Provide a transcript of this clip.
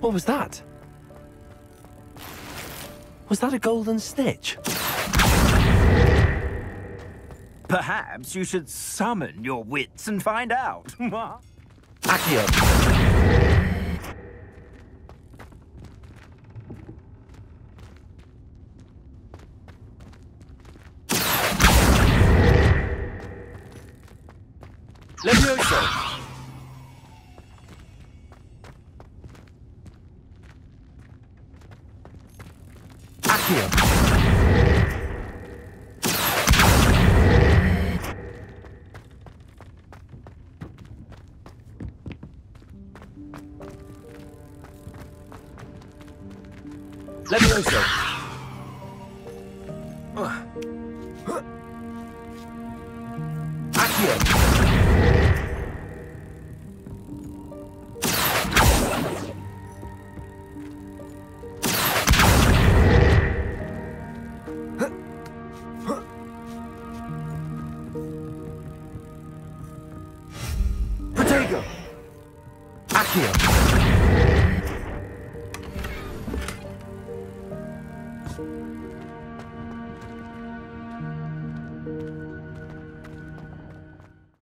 What was that? Was that a golden snitch? Perhaps you should summon your wits and find out. Accio. Uh, Levioso! Accio. Levioso! Accio. Protego! Accio.